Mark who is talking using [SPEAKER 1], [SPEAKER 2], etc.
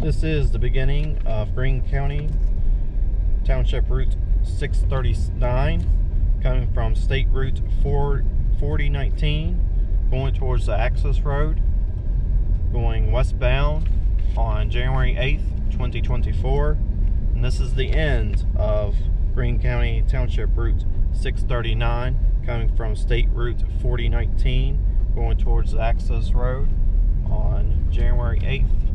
[SPEAKER 1] This is the beginning of Greene County Township Route 639 coming from State Route 4, 4019 going towards the access road going westbound on January 8th 2024 and this is the end of Greene County Township Route 639 coming from State Route 4019 going towards the access road on January 8th